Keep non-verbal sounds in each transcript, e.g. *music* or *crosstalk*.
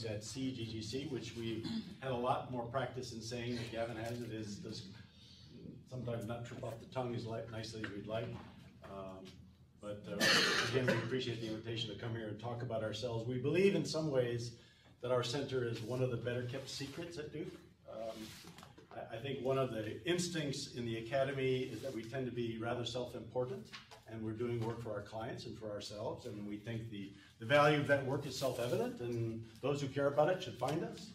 colleagues at CGGC, which we had a lot more practice in saying that Gavin has, it is, does sometimes not trip off the tongue as nicely as we'd like. Um, But uh, again, we appreciate the invitation to come here and talk about ourselves. We believe in some ways that our center is one of the better kept secrets at Duke. Um, I, think one of the instincts in the academy is that we tend to be rather self-important, and we're doing work for our clients and for ourselves, and we think the, the value of that work is self-evident, and those who care about it should find us.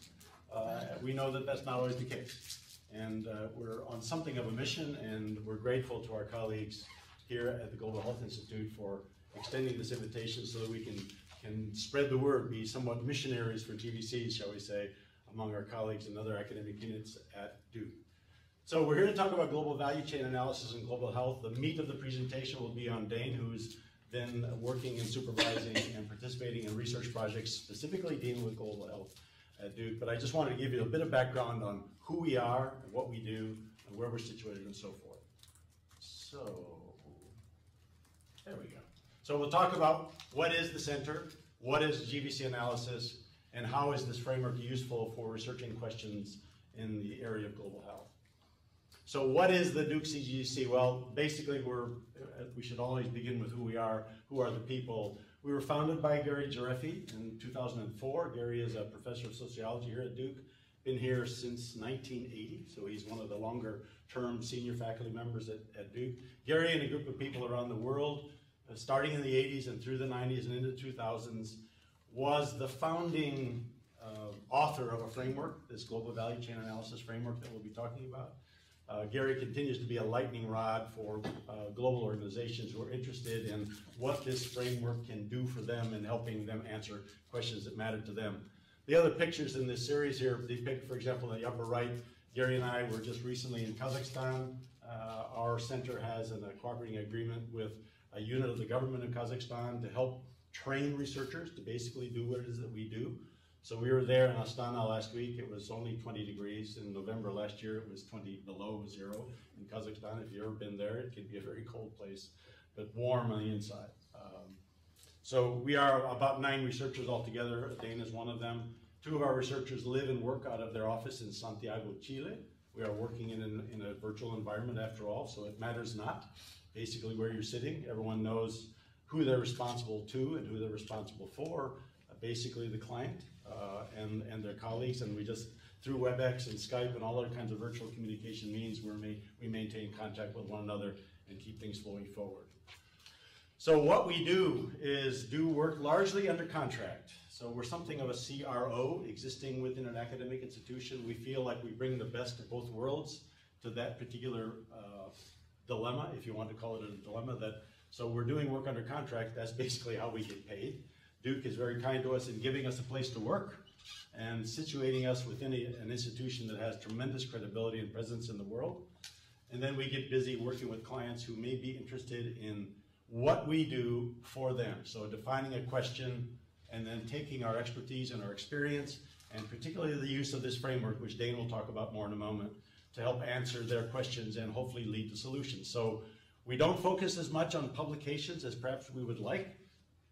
Uh, we know that that's not always the case. And uh, we're on something of a mission, and we're grateful to our colleagues here at the Global Health Institute for extending this invitation so that we can, can spread the word, be somewhat missionaries for GVCs, shall we say, among our colleagues and other academic units at Duke. So we're here to talk about global value chain analysis and global health. The meat of the presentation will be on Dane, who's been working and supervising and participating in research projects specifically dealing with global health at Duke. But I just wanted to give you a bit of background on who we are, what we do, and where we're situated and so forth. So, there we go. So we'll talk about what is the center, what is GVC analysis, and how is this framework useful for researching questions in the area of global health. So what is the Duke CGGC? Well, basically we're, we should always begin with who we are, who are the people. We were founded by Gary Gereffi in 2004. Gary is a professor of sociology here at Duke, been here since 1980, so he's one of the longer term senior faculty members at, at Duke. Gary and a group of people around the world, uh, starting in the 80s and through the 90s and into the 2000s, was the founding uh, author of a framework, this global value chain analysis framework that we'll be talking about. Uh, Gary continues to be a lightning rod for uh, global organizations who are interested in what this framework can do for them and helping them answer questions that matter to them. The other pictures in this series here depict, for example, in the upper right, Gary and I were just recently in Kazakhstan. Uh, our center has a cooperating agreement with a unit of the government of Kazakhstan to help train researchers to basically do what it is that we do. So we were there in Astana last week. It was only 20 degrees. In November last year, it was 20 below zero in Kazakhstan. If you've ever been there, it can be a very cold place, but warm on the inside. Um, so we are about nine researchers altogether. Dane is one of them. Two of our researchers live and work out of their office in Santiago, Chile. We are working in, an, in a virtual environment after all, so it matters not basically where you're sitting. Everyone knows who they're responsible to and who they're responsible for, uh, basically the client uh, and, and their colleagues, and we just, through WebEx and Skype and all other kinds of virtual communication means, we're ma we maintain contact with one another and keep things flowing forward. So what we do is do work largely under contract. So we're something of a CRO existing within an academic institution. We feel like we bring the best of both worlds to that particular uh, dilemma, if you want to call it a dilemma. That So we're doing work under contract. That's basically how we get paid. Duke is very kind to us in giving us a place to work and situating us within a, an institution that has tremendous credibility and presence in the world. And then we get busy working with clients who may be interested in what we do for them. So defining a question and then taking our expertise and our experience and particularly the use of this framework, which Dane will talk about more in a moment, to help answer their questions and hopefully lead to solutions. So we don't focus as much on publications as perhaps we would like,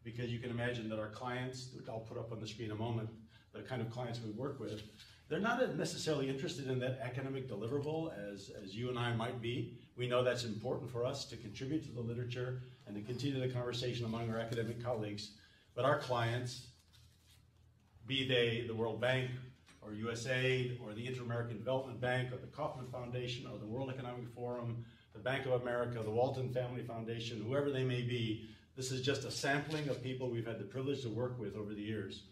because you can imagine that our clients, which I'll put up on the screen in a moment, the kind of clients we work with, they're not necessarily interested in that academic deliverable as, as you and I might be. We know that's important for us to contribute to the literature and to continue the conversation among our academic colleagues. But our clients, be they the World Bank or USAID or the Inter-American Development Bank or the Kauffman Foundation or the World Economic Forum, the Bank of America, the Walton Family Foundation, whoever they may be, this is just a sampling of people we've had the privilege to work with over the years.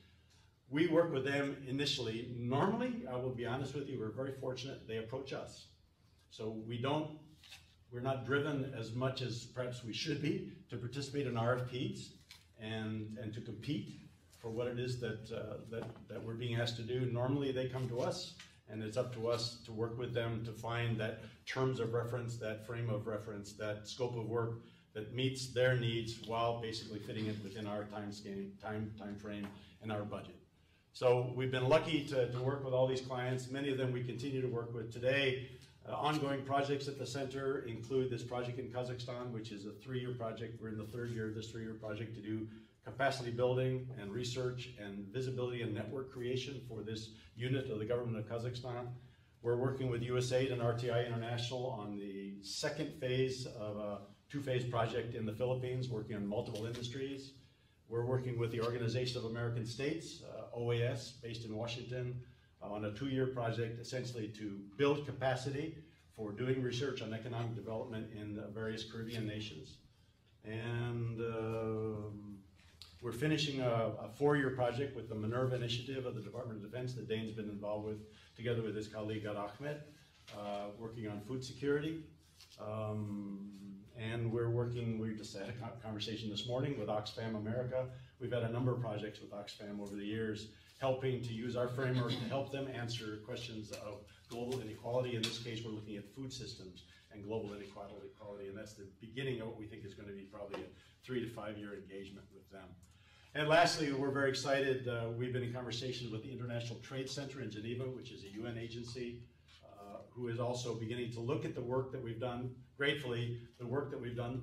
We work with them initially. Normally, I will be honest with you, we're very fortunate they approach us. So we don't, we're not driven as much as perhaps we should be to participate in RFPs and, and to compete for what it is that, uh, that, that we're being asked to do. Normally they come to us and it's up to us to work with them to find that terms of reference, that frame of reference, that scope of work that meets their needs while basically fitting it within our time, scheme, time, time frame and our budget. So we've been lucky to, to work with all these clients. Many of them we continue to work with today. Uh, ongoing projects at the center include this project in Kazakhstan, which is a three-year project. We're in the third year of this three-year project to do capacity building and research and visibility and network creation for this unit of the government of Kazakhstan. We're working with USAID and RTI International on the second phase of a two-phase project in the Philippines, working on multiple industries. We're working with the Organization of American States, uh, OAS, based in Washington, uh, on a two-year project essentially to build capacity for doing research on economic development in the various Caribbean nations. And um, we're finishing a, a four-year project with the Minerva Initiative of the Department of Defense that Dane's been involved with, together with his colleague Ghada Ahmed, uh, working on food security. Um, and we're working, we just had a conversation this morning with Oxfam America. We've had a number of projects with Oxfam over the years, helping to use our framework to help them answer questions of global inequality. In this case, we're looking at food systems and global inequality, and that's the beginning of what we think is going to be probably a three to five year engagement with them. And lastly, we're very excited. Uh, we've been in conversations with the International Trade Center in Geneva, which is a UN agency, uh, who is also beginning to look at the work that we've done. Gratefully, the work that we've done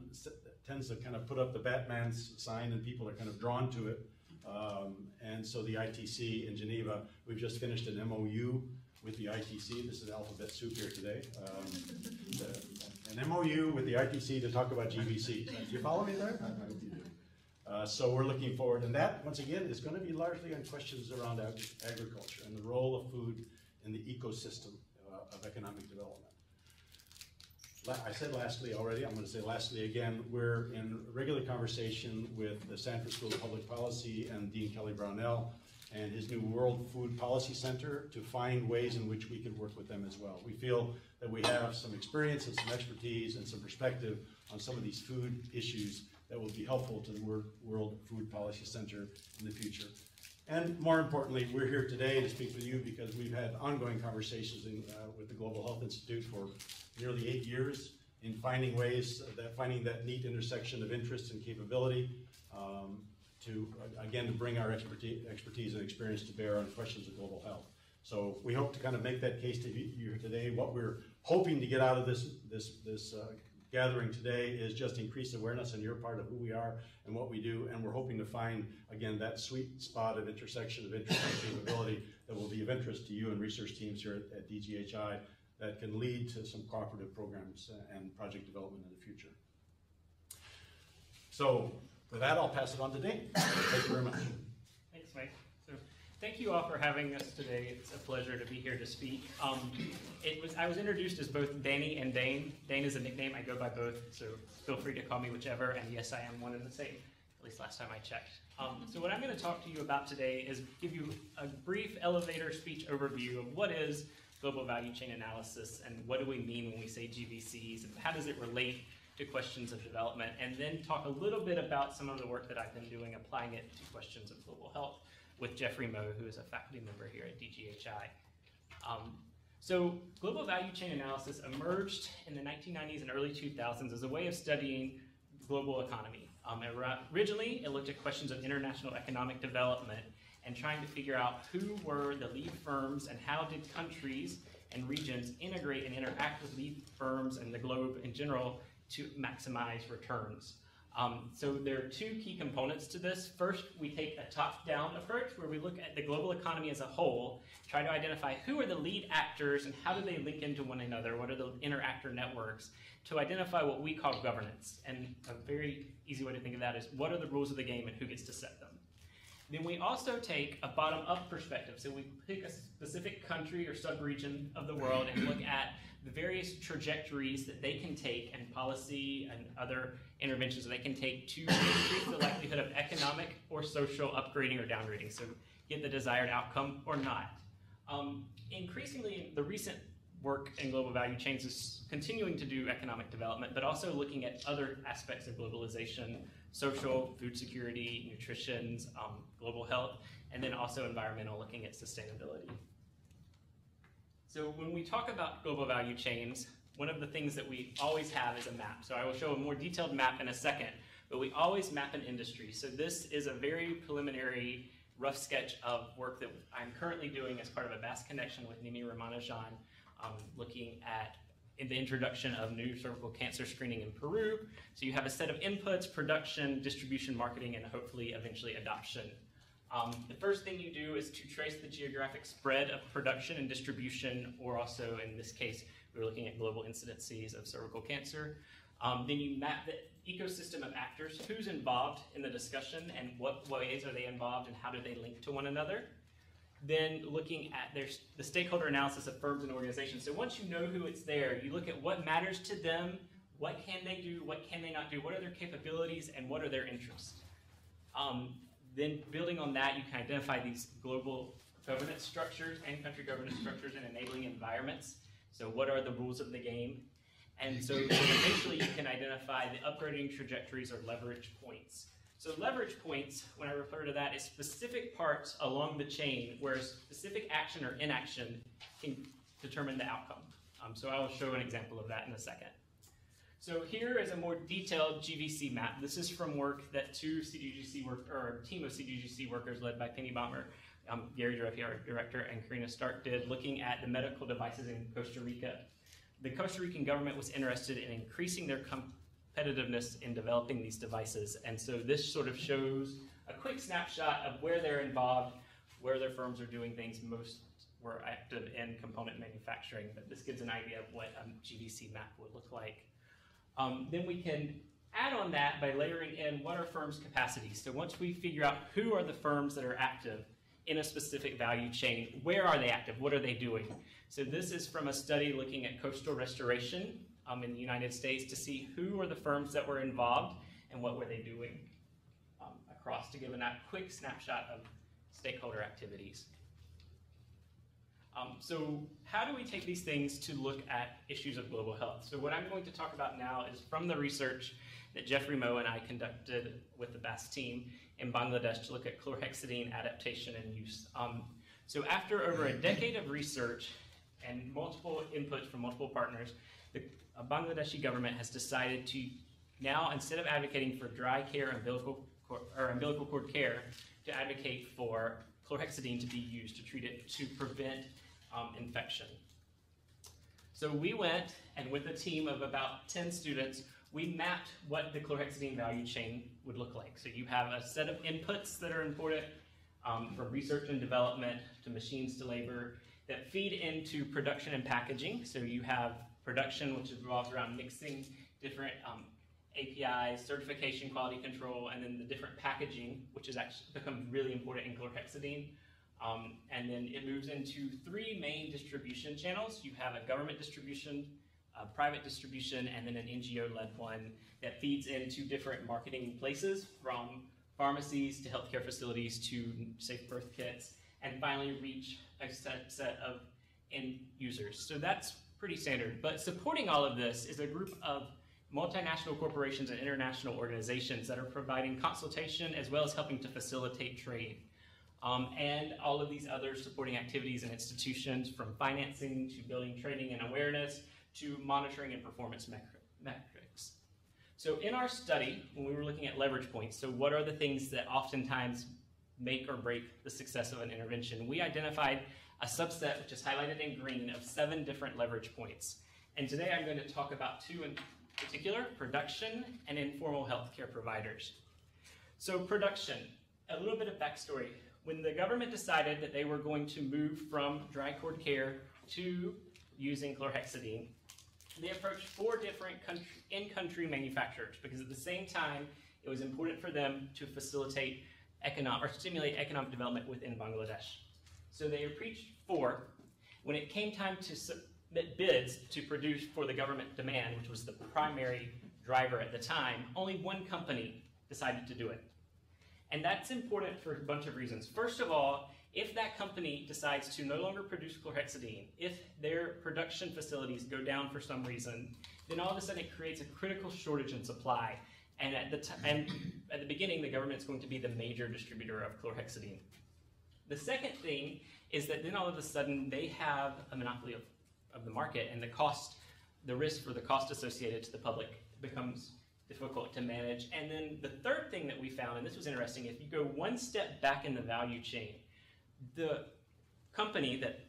tends to kind of put up the Batman's sign and people are kind of drawn to it. Um, and so the ITC in Geneva, we've just finished an MOU with the ITC. This is alphabet soup here today. Um, the, an MOU with the ITC to talk about GVC. Do you follow me there? Uh, so we're looking forward, and that, once again, is going to be largely on questions around ag agriculture and the role of food in the ecosystem uh, of economic development. I said lastly already, I'm going to say lastly again, we're in regular conversation with the Sanford School of Public Policy and Dean Kelly Brownell and his new World Food Policy Center to find ways in which we could work with them as well. We feel that we have some experience and some expertise and some perspective on some of these food issues that will be helpful to the World Food Policy Center in the future. And more importantly, we're here today to speak with you because we've had ongoing conversations in, uh, with the Global Health Institute for nearly eight years in finding ways that finding that neat intersection of interest and capability um, to again to bring our expertise, expertise and experience to bear on questions of global health. So we hope to kind of make that case to you today. What we're hoping to get out of this this this uh, gathering today is just increased awareness on your part of who we are and what we do, and we're hoping to find again that sweet spot of intersection of interest and capability that will be of interest to you and research teams here at, at DGHI that can lead to some cooperative programs and project development in the future. So with that, I'll pass it on to Dave. Thank you very much. Thanks, Mike. Thank you all for having us today. It's a pleasure to be here to speak. Um, it was I was introduced as both Danny and Dane. Dane is a nickname. I go by both, so feel free to call me whichever. And yes, I am one and the same. At least last time I checked. Um, so what I'm going to talk to you about today is give you a brief elevator speech overview of what is global value chain analysis and what do we mean when we say GVCs and how does it relate to questions of development, and then talk a little bit about some of the work that I've been doing applying it to questions of global health with Jeffrey Moe, who is a faculty member here at DGHI. Um, so global value chain analysis emerged in the 1990s and early 2000s as a way of studying global economy. Um, originally, it looked at questions of international economic development and trying to figure out who were the lead firms and how did countries and regions integrate and interact with lead firms and the globe in general to maximize returns. Um, so there are two key components to this. First, we take a top-down approach where we look at the global economy as a whole, try to identify who are the lead actors and how do they link into one another, what are the interactor networks, to identify what we call governance. And a very easy way to think of that is what are the rules of the game and who gets to set them. Then we also take a bottom-up perspective. So we pick a specific country or sub-region of the world and look at the various trajectories that they can take and policy and other interventions that they can take to increase the likelihood of economic or social upgrading or downgrading, so get the desired outcome or not. Um, increasingly, the recent work in global value chains is continuing to do economic development, but also looking at other aspects of globalization, social, food security, nutrition, um, global health, and then also environmental, looking at sustainability. So when we talk about global value chains, one of the things that we always have is a map. So I will show a more detailed map in a second, but we always map an industry. So this is a very preliminary rough sketch of work that I'm currently doing as part of a Bass Connection with Nimmi Ramanujam, um, looking at the introduction of new cervical cancer screening in Peru. So you have a set of inputs, production, distribution, marketing, and hopefully eventually adoption. Um, the first thing you do is to trace the geographic spread of production and distribution, or also in this case, we're looking at global incidences of cervical cancer. Um, then you map the ecosystem of actors, who's involved in the discussion and what ways are they involved and how do they link to one another. Then looking at their, the stakeholder analysis of firms and organizations. So once you know who it's there, you look at what matters to them, what can they do, what can they not do, what are their capabilities, and what are their interests. Um, then building on that, you can identify these global governance structures and country governance structures and enabling environments. So what are the rules of the game? And so eventually you can identify the upgrading trajectories or leverage points. So leverage points, when I refer to that, is specific parts along the chain where specific action or inaction can determine the outcome. Um, so I will show an example of that in a second. So here is a more detailed GVC map. This is from work that two CGGC work or a team of CGGC workers led by Penny Bamber, um, Gary Gereffi, our director, and Karina Stark did, looking at the medical devices in Costa Rica. The Costa Rican government was interested in increasing their competitiveness in developing these devices, and so this sort of shows a quick snapshot of where they're involved, where their firms are doing things. Most were active in component manufacturing, but this gives an idea of what a GVC map would look like. Um, then we can add on that by layering in what are firms' capacities. So once we figure out who are the firms that are active in a specific value chain, where are they active? What are they doing? So this is from a study looking at coastal restoration um, in the United States to see who were the firms that were involved and what were they doing um, across to give a quick snapshot of stakeholder activities. Um, so how do we take these things to look at issues of global health? So what I'm going to talk about now is from the research that Jeffrey Moe and I conducted with the Bass team in Bangladesh to look at chlorhexidine adaptation and use. Um, so after over a decade of research and multiple inputs from multiple partners, the Bangladeshi government has decided to now, instead of advocating for dry care umbilical or umbilical cord care, to advocate for chlorhexidine to be used to treat it to prevent um, infection. So we went, and with a team of about 10 students, we mapped what the chlorhexidine value chain would look like. So you have a set of inputs that are important um, from research and development to machines to labor that feed into production and packaging. So you have production, which is revolves around mixing different um, APIs, certification, quality control, and then the different packaging, which has actually become really important in chlorhexidine. Um, and then it moves into three main distribution channels. You have a government distribution, a private distribution, and then an NGO-led one that feeds into different marketing places from pharmacies to healthcare facilities to safe birth kits, and finally reach a set, set of end users. So that's pretty standard. But supporting all of this is a group of multinational corporations and international organizations that are providing consultation as well as helping to facilitate trade um, and all of these other supporting activities and institutions from financing to building training and awareness to monitoring and performance metrics. So in our study, when we were looking at leverage points, so what are the things that oftentimes make or break the success of an intervention, we identified a subset, which is highlighted in green, of seven different leverage points. And today I'm going to talk about two in particular, production and informal healthcare providers. So production, a little bit of backstory when the government decided that they were going to move from dry cord care to using chlorhexidine, they approached four different in-country manufacturers because at the same time, it was important for them to facilitate economic or stimulate economic development within Bangladesh. So they approached four. When it came time to submit bids to produce for the government demand, which was the primary driver at the time, only one company decided to do it. And that's important for a bunch of reasons. First of all, if that company decides to no longer produce chlorhexidine, if their production facilities go down for some reason, then all of a sudden it creates a critical shortage in supply. And at the, t- and at the beginning, the government's going to be the major distributor of chlorhexidine. The second thing is that then all of a sudden they have a monopoly of, of the market, and the cost, the risk for the cost associated to the public becomes difficult to manage. And then the third thing that we found, and this was interesting, if you go one step back in the value chain, the company that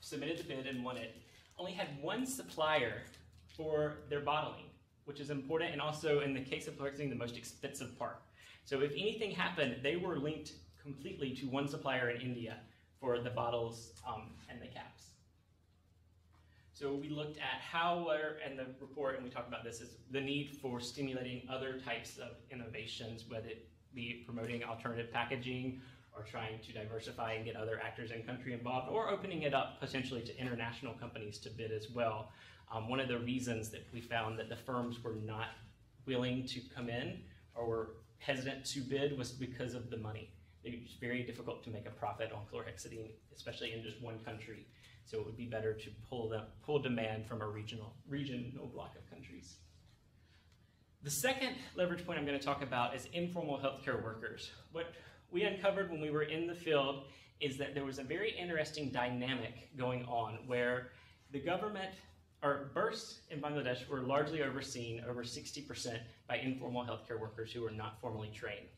submitted the bid and won it only had one supplier for their bottling, which is important, and also in the case of chlorhexidine, the most expensive part. So if anything happened, they were linked completely to one supplier in India for the bottles um, and the caps. So we looked at how, and the report, and we talked about this, is the need for stimulating other types of innovations, whether it be promoting alternative packaging or trying to diversify and get other actors in country involved, or opening it up potentially to international companies to bid as well. Um, one of the reasons that we found that the firms were not willing to come in or were hesitant to bid was because of the money. It was very difficult to make a profit on chlorhexidine, especially in just one country. So it would be better to pull, the, pull demand from a regional, regional block of countries. The second leverage point I'm going to talk about is informal healthcare workers. What we uncovered when we were in the field is that there was a very interesting dynamic going on where the government or births in Bangladesh were largely overseen over 60% by informal healthcare workers who were not formally trained.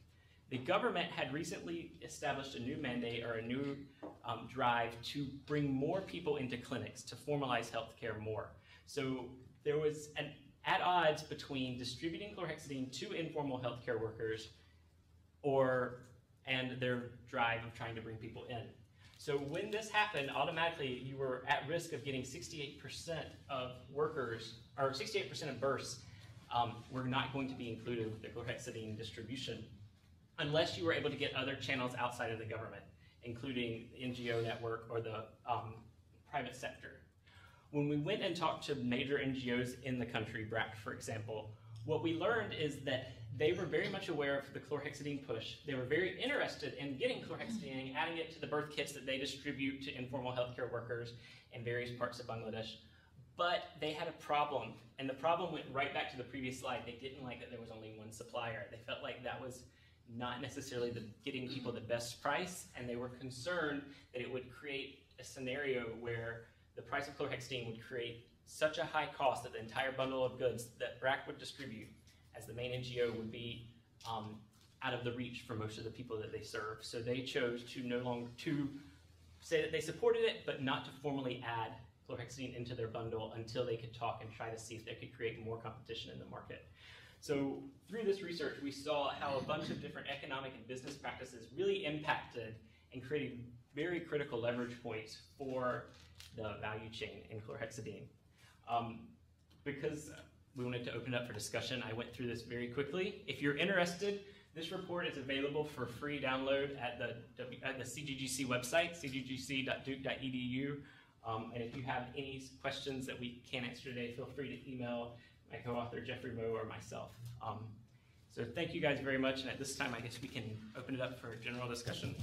The government had recently established a new mandate or a new um, drive to bring more people into clinics to formalize healthcare more. So there was an at odds between distributing chlorhexidine to informal healthcare workers or and their drive of trying to bring people in. So when this happened, automatically you were at risk of getting 68% of workers, or 68% of births um, were not going to be included with the chlorhexidine distribution unless you were able to get other channels outside of the government, including the NGO network or the um, private sector. When we went and talked to major NGOs in the country, BRAC for example, what we learned is that they were very much aware of the chlorhexidine push. They were very interested in getting chlorhexidine and adding it to the birth kits that they distribute to informal healthcare workers in various parts of Bangladesh. But they had a problem, and the problem went right back to the previous slide. They didn't like that there was only one supplier. They felt like that was not necessarily the, getting people the best price, and they were concerned that it would create a scenario where the price of chlorhexidine would create such a high cost that the entire bundle of goods that BRAC would distribute as the main NGO would be um, out of the reach for most of the people that they serve. So they chose to no longer to say that they supported it, but not to formally add chlorhexidine into their bundle until they could talk and try to see if they could create more competition in the market. So through this research, we saw how a bunch of different economic and business practices really impacted and created very critical leverage points for the value chain in chlorhexidine. Um, because we wanted to open it up for discussion, I went through this very quickly. If you're interested, this report is available for free download at the, at the CGGC website, cggc.duke.edu. Um, and if you have any questions that we can't answer today, feel free to email my co-author Jeffrey Moe or myself. Um, so thank you guys very much, and at this time I guess we can open it up for general discussion.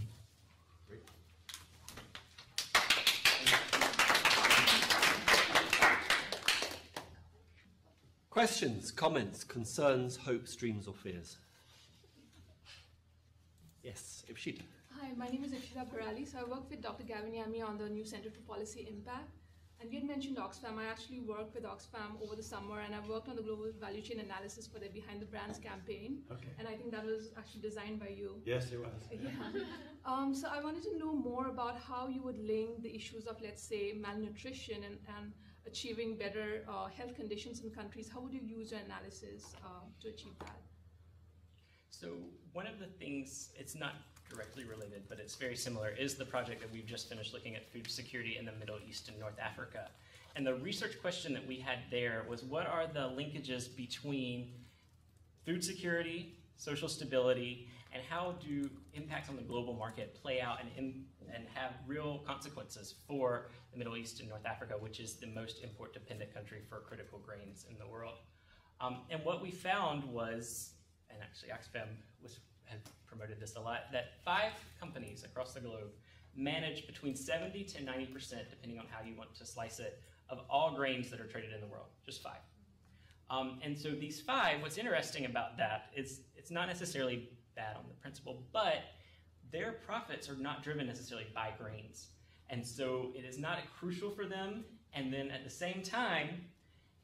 Questions, comments, concerns, hopes, dreams or fears? Yes, Ipshita. Hi, my name is Ipshita Parali. So I work with Dr. Gavin Yamey on the new Center for Policy Impact. And you had mentioned Oxfam. I actually worked with Oxfam over the summer, and I worked on the global value chain analysis for their Behind the Brands campaign. Okay. And I think that was actually designed by you. Yes, it was. *laughs* Yeah. um, so I wanted to know more about how you would link the issues of, let's say, malnutrition and, and achieving better uh, health conditions in countries. How would you use your analysis uh, to achieve that? So one of the things, it's not directly related, but it's very similar, is the project that we've just finished looking at food security in the Middle East and North Africa. And the research question that we had there was what are the linkages between food security, social stability, and how do impacts on the global market play out and, and have real consequences for the Middle East and North Africa, which is the most import dependent country for critical grains in the world. Um, and what we found was, and actually Oxfam was had promoted this a lot, that five companies across the globe manage between 70 to 90%, depending on how you want to slice it, of all grains that are traded in the world, just five. Um, and so these five, what's interesting about that is it's not necessarily bad on the principle, but their profits are not driven necessarily by grains. And so it is not crucial for them. And then at the same time,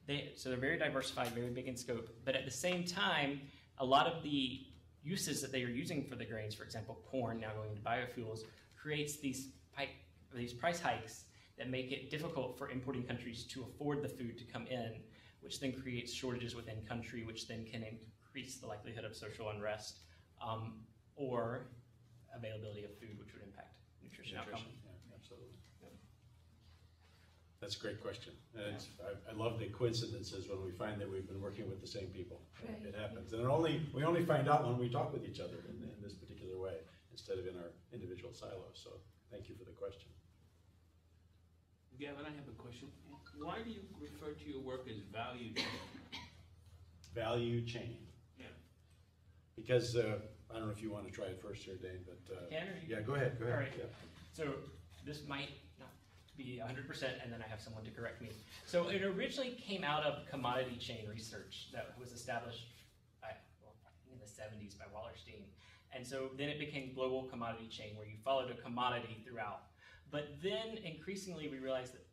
they, so they're very diversified, very big in scope, but at the same time, a lot of the uses that they are using for the grains, for example, corn now going into biofuels, creates these, these price hikes that make it difficult for importing countries to afford the food to come in, which then creates shortages within country, which then can increase the likelihood of social unrest, um, or availability of food, which would impact nutrition outcome. Nutrition, yeah, absolutely. That's a great question. And it's, I, I love the coincidences when we find that we've been working with the same people. Right. It happens. And it only, we only find out when we talk with each other in, in this particular way, instead of in our individual silos. So thank you for the question. Gavin, I have a question. Why do you refer to your work as value chain? Value chain. Because, uh, I don't know if you want to try it first here, Dane, but, uh, Can or you- yeah, go ahead, go ahead. All right. Yeah. So this might not be 100%, and then I have someone to correct me. So it originally came out of commodity chain research that was established well, I think in the 70s by Wallerstein. And so then it became global commodity chain, where you followed a commodity throughout. But then increasingly we realized that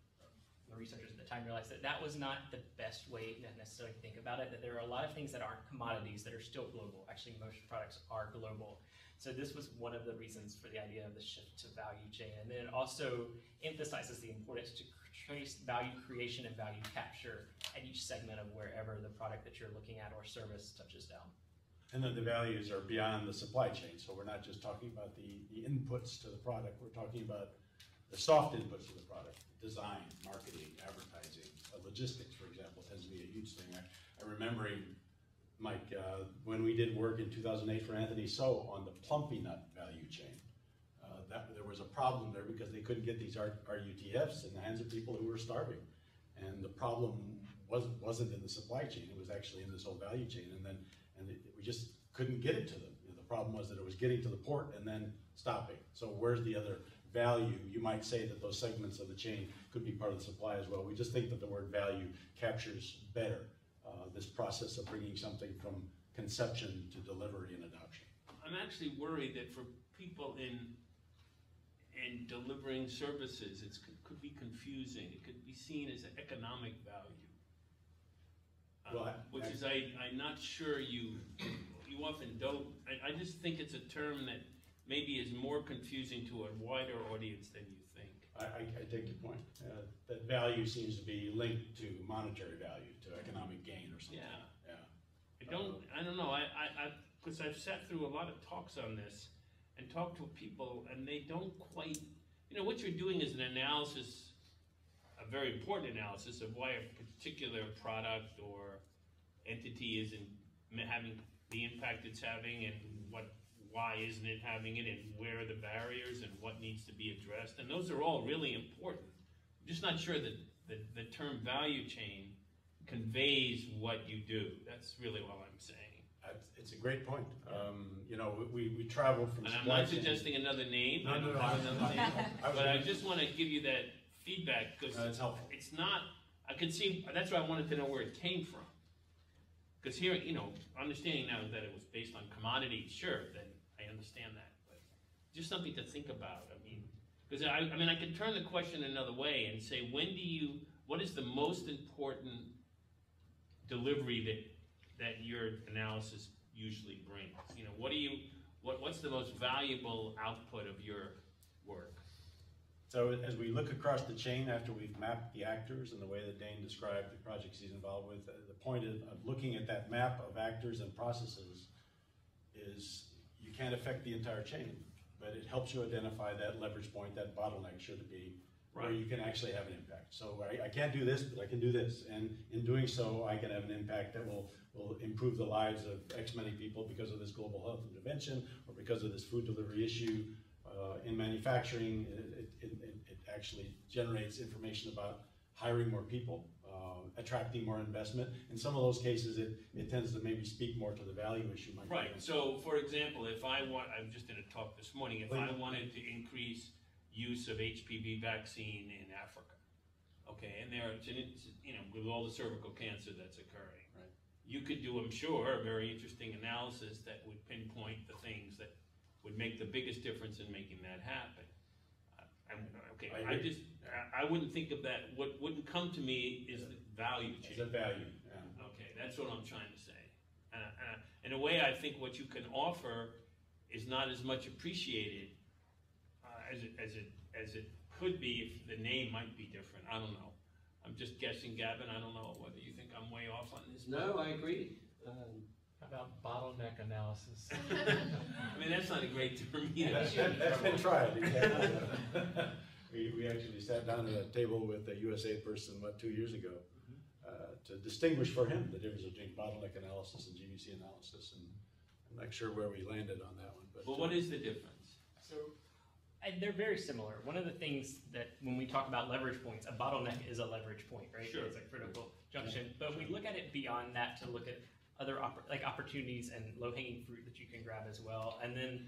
the researchers at the time realized that that was not the best way to necessarily think about it, that there are a lot of things that aren't commodities that are still global. Actually, most products are global. So this was one of the reasons for the idea of the shift to value chain. And then it also emphasizes the importance to trace value creation and value capture at each segment of wherever the product that you're looking at or service touches down. And then the values are beyond the supply chain, so we're not just talking about the, the inputs to the product, we're talking about the soft inputs to the product, design, marketing, advertising, uh, logistics, for example, tends to be a huge thing. I, I remembering, Mike, uh, when we did work in two thousand eight for Anthony So on the Plumpy'Nut value chain, uh, that, there was a problem there because they couldn't get these R, RUTFs in the hands of people who were starving. And the problem wasn't, wasn't in the supply chain, it was actually in this whole value chain, and then, and it, we just couldn't get it to them. The problem was that it was getting to the port and then stopping. So where's the other value? You might say that those segments of the chain could be part of the supply as well. We just think that the word value captures better, uh, this process of bringing something from conception to delivery and adoption. I'm actually worried that for people in, in delivering services, it could, could be confusing. It could be seen as an economic value. Uh, Well, I- Which is, I, I'm not sure you, you often don't, I, I just think it's a term that maybe is more confusing to a wider audience than you think. I, I, I take your point. Uh, that value seems to be linked to monetary value, to economic gain or something. Yeah. Yeah. I don't, I don't know, I, I, I, because I've sat through a lot of talks on this and talked to people and they don't quite, you know, what you're doing is an analysis, a very important analysis of why a particular product or entity isn't having the impact it's having and why isn't it having it and where are the barriers and what needs to be addressed. And those are all really important. I'm just not sure that the, the term value chain conveys what you do. That's really all I'm saying. It's a great point. Um, you know, we, we travel from. And I'm not suggesting another name, No, no, no, I- another name. *laughs* I But I just wanna give you that feedback, because No, That's helpful. it's not, I could see, that's why I wanted to know where it came from. Because here, you know, understanding now that it was based on commodities, sure, then I understand that, but just something to think about, I mean, because I, I mean, I could turn the question another way and say, when do you, what is the most important delivery that, that your analysis usually brings? You know, what do you, what, what's the most valuable output of your work? So as we look across the chain after we've mapped the actors and the way that Dane described the projects he's involved with, the point of, of looking at that map of actors and processes is can't affect the entire chain, but it helps you identify that leverage point, that bottleneck should it be, where you can actually have an impact. So I, I can't do this, but I can do this, and in doing so, I can have an impact that will, will improve the lives of X many people because of this global health intervention, or because of this food delivery issue. Uh, in manufacturing, it, it, it, it actually generates information about hiring more people, uh, attracting more investment. In some of those cases, it, it tends to maybe speak more to the value issue. Mike. Right, so for example, if I want, I'm just in a talk this morning, if I wanted to increase use of HPV vaccine in Africa, okay, and there, it's, an- it's, you know, with all the cervical cancer that's occurring. Right. You could do, I'm sure, a very interesting analysis that would pinpoint the things that would make the biggest difference in making that happen. I- I'm, okay, I I agree. just, I, I wouldn't think of that, what wouldn't come to me is the value chain. It's a value, yeah. Okay, that's what I'm trying to say. Uh, uh, in a way, I think what you can offer is not as much appreciated uh, as it, as it, as it could be if the name might be different, I don't know. I'm just guessing, Gavin, I don't know whether you think I'm way off on this. No, I agree. Um, How about bottleneck analysis? *laughs* I mean, that's not a great term either. That- that- That's been tried. *laughs* *laughs* We, we actually sat down at a table with a USA person, what, two years ago, uh, to distinguish for him the difference between bottleneck analysis and GVC analysis, and I'm not sure where we landed on that one, but. But what is the difference? So, and they're very similar. One of the things that when we talk about leverage points, a bottleneck is a leverage point, right? Sure. It's a critical junction. But we look at it beyond that to look at other oppor- like opportunities and low-hanging fruit that you can grab as well. And then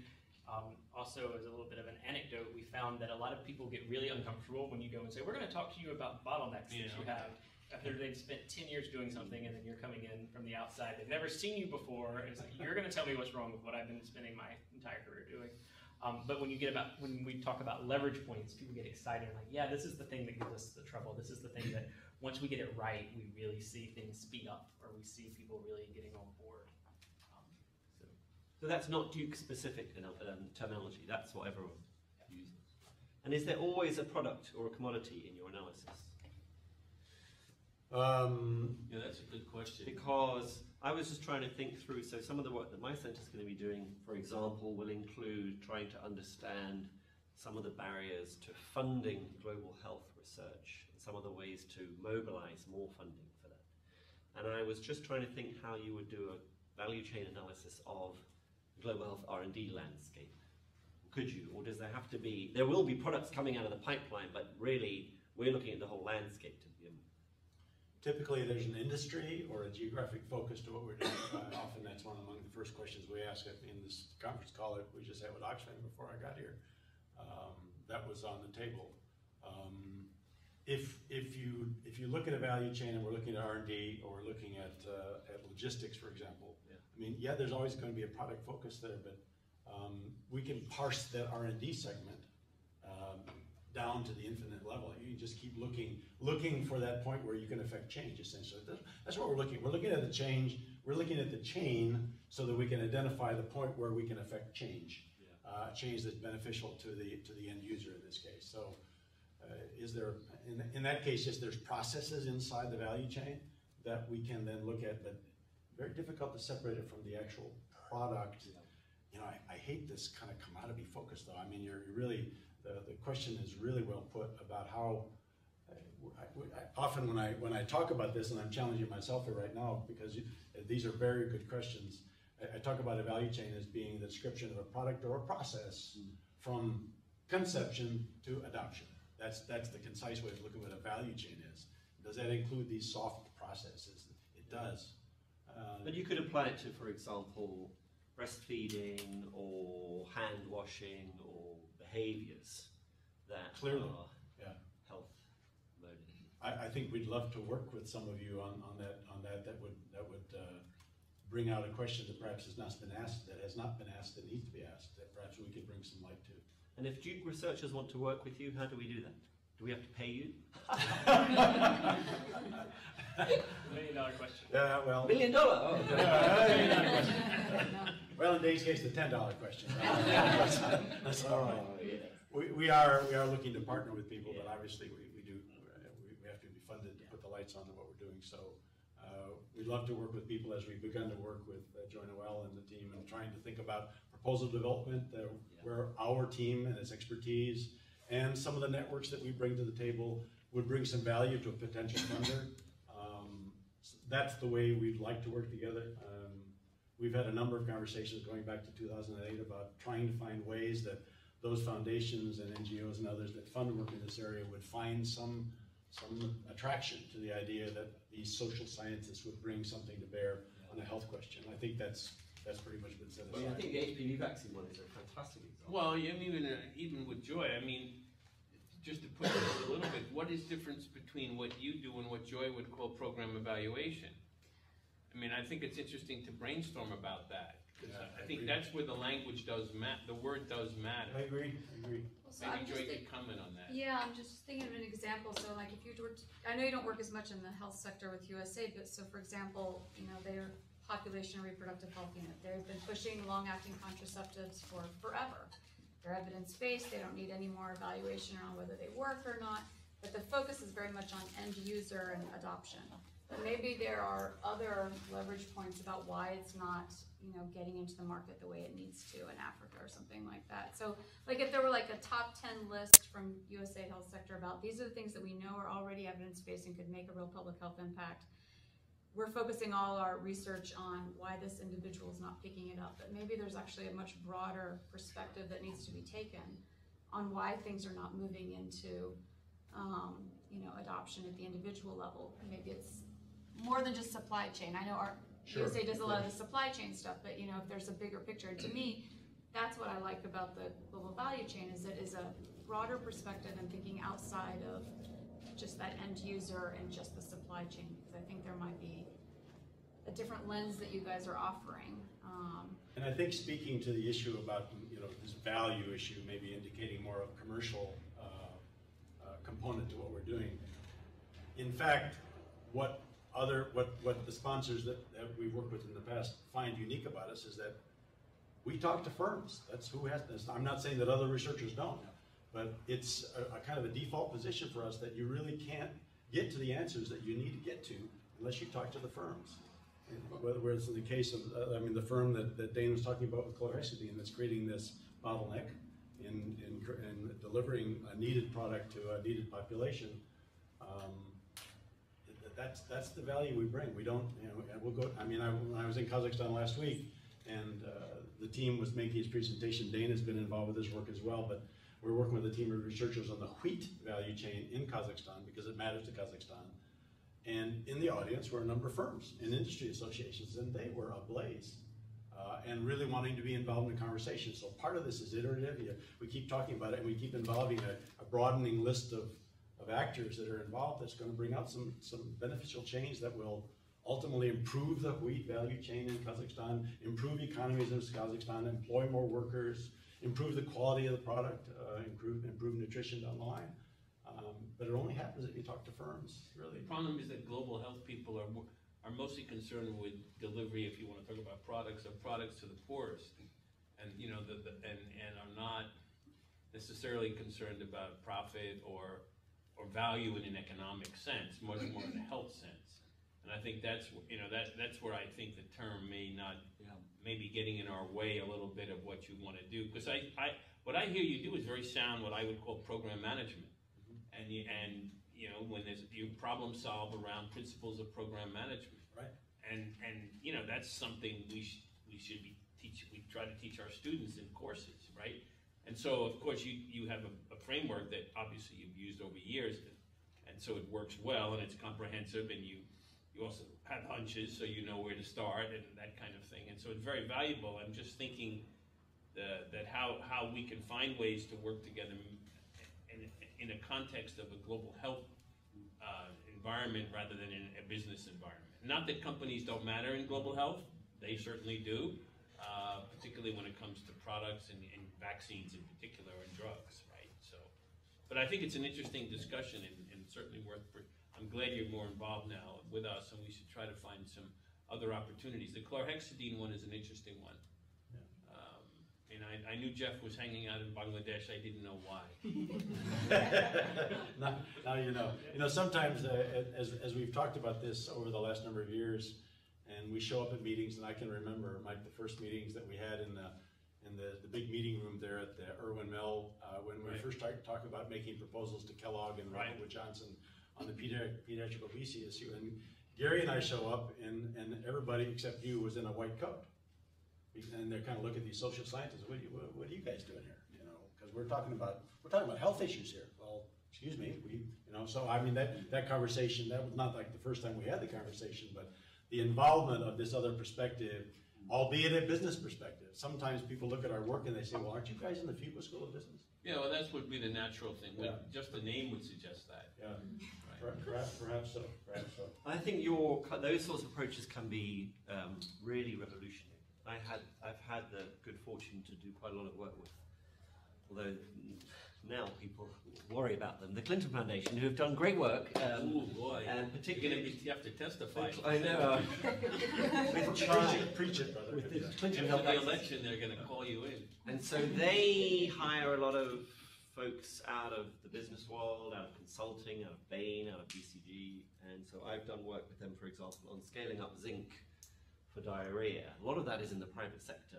um, also as a little bit of an anecdote, we found that a lot of people get really uncomfortable when you go and say, "We're going to talk to you about bottlenecks that you have." After they've spent ten years doing something, and then you're coming in from the outside, they've never seen you before. and It's like you're going to tell me what's wrong with what I've been spending my entire career doing. Um, but when you get about when we talk about leverage points, people get excited and like, yeah, this is the thing that gives us the trouble. This is the thing that once we get it right, we really see things speed up, or we see people really getting on board. Um, so so that's not Duke specific um, terminology, that's what everyone uses. And is there always a product or a commodity in your analysis? Um, Yeah, that's a good question. Because I was just trying to think through, so some of the work that my centre is going to be doing, for example, will include trying to understand some of the barriers to funding global health research and some of the ways to mobilise more funding for that. And I was just trying to think how you would do a value chain analysis of the global health R&D landscape. Could you, or does there have to be, there will be products coming out of the pipeline, but really, we're looking at the whole landscape to. Typically, there's an industry or a geographic focus to what we're doing. *coughs* Uh, Often that's one among the first questions we ask in this conference call that we just had with Oxfam before I got here. Um, That was on the table. Um, If, if you, if you look at a value chain and we're looking at R and D or we're looking at, uh, at logistics, for example, Yeah. I mean, yeah, there's always going to be a product focus there, but um, we can parse that R and D segment um, down to the infinite level. You can just keep looking, looking for that point where you can affect change, essentially. That- That's what we're looking, we're looking at the change, we're looking at the chain so that we can identify the point where we can affect change. Uh, change that's beneficial to the, to the end user in this case. So, uh, is there, in, in that case, just there's processes inside the value chain that we can then look at, but very difficult to separate it from the actual product. You know, I, I hate this kind of commodity focus though. I mean, you're you're really, the, the question is really well put about how, uh, I- I- often when I, when I talk about this, and I'm challenging myself here right now, because you- these are very good questions, I, I talk about a value chain as being the description of a product or a process from conception to adoption. That's, that's the concise way of looking at what a value chain is. Does that include these soft processes? It does. Uh, But you could apply it to, for example, breastfeeding or hand washing or behaviours that Clearly, are yeah. health motivated. I, I think we'd love to work with some of you on, on that, on that, that would, that would, uh, bring out a question that perhaps has not been asked, that has not been asked, that needs to be asked, that perhaps we could bring some light to. And if Duke researchers want to work with you, how do we do that? Do we have to pay you? million dollar question. Yeah, well. Million dollar! Oh, Well, in Dave's case, the ten dollar question. *laughs* That's all right. We, we are, we are looking to partner with people, but obviously we, we do, uh, we, we have to be funded to put the lights on to what we're doing, so. Uh, we'd love to work with people as we've begun to work with uh, Joy Noel and the team and trying to think about proposal development, uh, where our team and its expertise and some of the networks that we bring to the table would bring some value to a potential funder. Um, s- That's the way we'd like to work together. Um, We've had a number of conversations going back to two thousand and eight about trying to find ways that those foundations and NGOs and others that fund work in this area would find some, some attraction to the idea that these social scientists would bring something to bear on a health question. I think that's, that's pretty much been said. I mean, I think the HPV vaccine one is a fantastic example. Well, and even, uh, even with Joy, I mean, just to put it a little bit, what is difference between what you do and what Joy would call program evaluation? I mean, I think it's interesting to brainstorm about that, 'cause Yeah, I I think agree. that's where the language does ma, the word does matter. I matter. agree, I agree. Well, so I'm Maybe just Joy think- could comment on that. Yeah, I'm just thinking of an example, so like if you were, to- I know you don't work as much in the health sector with USA, but so for example, you know, their population and reproductive health unit, they've been pushing long-acting contraceptives for forever. They're evidence-based, they don't need any more evaluation around whether they work or not, but the focus is very much on end user and adoption. Maybe there are other leverage points about why it's not, you know, getting into the market the way it needs to in Africa or something like that. So, like if there were like a top ten list from USA Health Sector about these are the things that we know are already evidence-based and could make a real public health impact, we're focusing all our research on why this individual is not picking it up, but maybe there's actually a much broader perspective that needs to be taken on why things are not moving into, um, you know, adoption at the individual level. Maybe it's more than just supply chain. I know our Sure, USA does a lot of the supply chain stuff, but you know, if there's a bigger picture, to me, that's what I like about the global value chain is it is a broader perspective and thinking outside of just that end user and just the supply chain, because I think there might be a different lens that you guys are offering. Um, And I think speaking to the issue about, you know, this value issue, maybe indicating more of a commercial uh, uh, component to what we're doing. In fact, what other, what, what the sponsors that, that we've worked with in the past find unique about us is that we talk to firms. That's who has this. I'm not saying that other researchers don't, but it's a, a kind of a default position for us that you really can't get to the answers that you need to get to unless you talk to the firms. It's in the case of, uh, I mean, the firm that, that Dane was talking about with chlorhexidine that's creating this bottleneck in, in, in delivering a needed product to a needed population. Um, that's, that's the value we bring. We don't, you know, we'll go, I mean, I, when I was in Kazakhstan last week and, uh, the team was making his presentation, Dane has been involved with his work as well, but we're working with a team of researchers on the wheat value chain in Kazakhstan because it matters to Kazakhstan. And in the audience were a number of firms and industry associations, and they were ablaze uh, and really wanting to be involved in the conversation. So part of this is iterative. We keep talking about it, and we keep involving a, a broadening list of, of actors that are involved. That's going to bring out some some beneficial change that will ultimately improve the wheat value chain in Kazakhstan, improve economies in Kazakhstan, employ more workers, improve the quality of the product, uh, improve improve nutrition down the line. Um, but it only happens if you talk to firms, really. The problem is that global health people are, are mostly concerned with delivery, if you wanna talk about products, of products to the poorest. And, you know, the, the, and, and are not necessarily concerned about profit or, or value in an economic sense, much more in a health sense. And I think that's, you know, that, that's where I think the term may not, maybe getting in our way a little bit of what you wanna do. Cause I, I, what I hear you do is very sound, what I would call program management. Mm-hmm. And you, and, you know, when there's, you problem solve around principles of program management. Right. And, and, you know, that's something we should, we should be teach, we try to teach our students in courses, right? And so, of course, you, you have a framework that obviously you've used over years, and so it works well, and it's comprehensive, and you, you also have hunches, so you know where to start, and that kind of thing, and so it's very valuable, I'm just thinking the, that how, how we can find ways to work together in, in a context of a global health uh, environment rather than in a business environment. Not that companies don't matter in global health, they certainly do, uh, particularly when it comes to products and, and vaccines in particular and drugs, but I think it's an interesting discussion and, and certainly worth. I'm glad you're more involved now with us, and we should try to find some other opportunities. The chlorhexidine one is an interesting one. Um, and I, I knew Jeff was hanging out in Bangladesh. I didn't know why. *laughs* *laughs* now, now you know. You know, sometimes uh, as, as we've talked about this over the last number of years, and we show up at meetings, and I can remember, Mike, the first meetings that we had in the in the, the big meeting room there at the Erwin Mill uh, when we Right. first started talking about making proposals to Kellogg and Right. Robert Wood Johnson on the pediatric, pediatric obesity issue. And Gary and I show up, and, and everybody except you was in a white coat. And they're kind of looking at these social scientists, what are you, what, what are you guys doing here? You know, because we're talking about, we're talking about health issues here. Well, excuse me, we, you know, so I mean, that, that conversation, that was not like the first time we had the conversation, but the involvement of this other perspective, albeit a business perspective. Sometimes people look at our work and they say, well, aren't you guys in the Fuqua School of Business? Yeah, well, that's would be the natural thing. Yeah. Just the name would suggest that. Yeah, Right. perhaps, perhaps so, perhaps so. I think your those sorts of approaches can be um, really revolutionary. I had I've had the good fortune to do quite a lot of work with, although now people worry about them. The Clinton Foundation, who have done great work, um, Oh boy, and gonna particularly be, you have to testify. I know uh, *laughs* with Preach China, preach it, brother. with the Yeah. Clinton After Health the election, they're gonna call you in. And so they hire a lot of folks out of the business world, out of consulting, out of Bain, out of BCG, and so I've done work with them, for example, on scaling up zinc for diarrhea. A lot of that is in the private sector,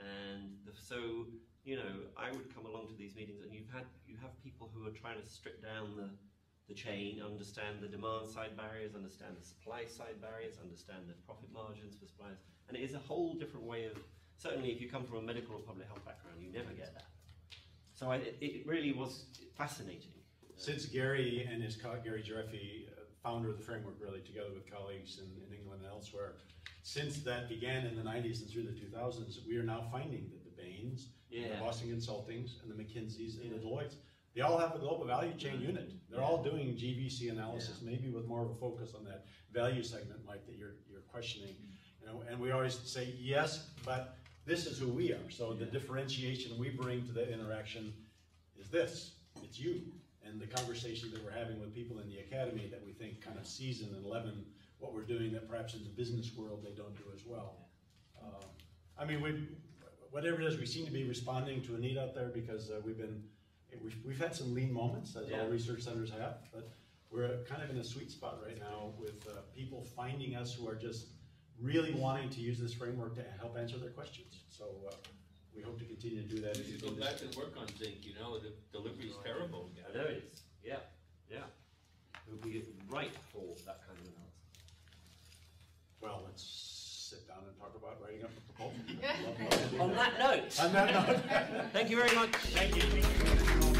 and the, so you know, I would come along to these meetings, and you've had you have people who are trying to strip down the the chain, understand the demand side barriers, understand the supply side barriers, understand the profit margins for suppliers, and it is a whole different way of. Certainly, if you come from a medical or public health background, you never get that. So I, it, it really was fascinating. Since Gary and his co- Gary Gereffi, uh, founder of the framework, really together with colleagues in, in England and elsewhere, since that began in the 90s and through the 2000s, we are now finding that the Bains, the Yeah. Boston Consultings, and the McKinseys and the Yeah. Deloittes, they all have a global value chain unit. They're all doing GVC analysis, maybe with more of a focus on that value segment, Mike, that you're, you're questioning. You know, and we always say yes, but this is who we are. So the differentiation we bring to the interaction is this, it's you. And the conversation that we're having with people in the academy that we think kind of season and leaven what we're doing that perhaps in the business world they don't do as well. Uh, I mean, we, whatever it is, we seem to be responding to a need out there because uh, we've been, we've, we've had some lean moments, as Yeah. all research centers have, but we're kind of in a sweet spot right now with uh, people finding us who are just really wanting to use this framework to help answer their questions. So uh, we hope to continue to do that. We as should go back and work on zinc, you know, the delivery is terrible. I know it is. Yeah, yeah. It would be ripe for that kind of analysis. Well, let's sit down and talk about writing up a proposal. Love to do *laughs* On that note, On that note. thank you very much. Thank you.